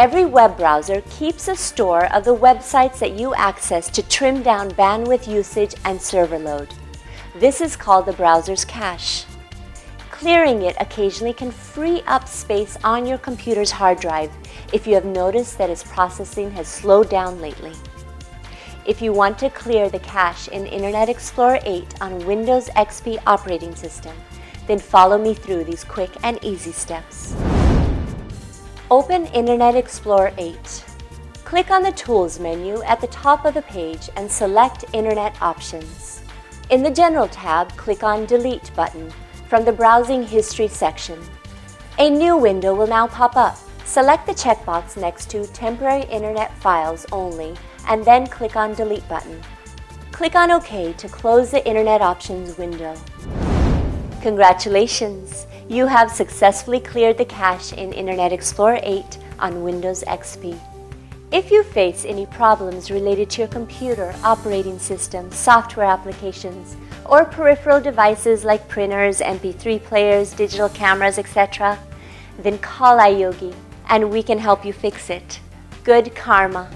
Every web browser keeps a store of the websites that you access to trim down bandwidth usage and server load. This is called the browser's cache. Clearing it occasionally can free up space on your computer's hard drive if you have noticed that its processing has slowed down lately. If you want to clear the cache in Internet Explorer 8 on Windows XP operating system, then follow me through these quick and easy steps. Open Internet Explorer 8. Click on the Tools menu at the top of the page and select Internet Options. In the General tab, click on Delete button from the Browsing History section. A new window will now pop up. Select the checkbox next to Temporary Internet Files Only and then click on Delete button. Click on OK to close the Internet Options window. Congratulations! You have successfully cleared the cache in Internet Explorer 8 on Windows XP. If you face any problems related to your computer, operating system, software applications, or peripheral devices like printers, MP3 players, digital cameras, etc., then call iYogi and we can help you fix it. Good karma.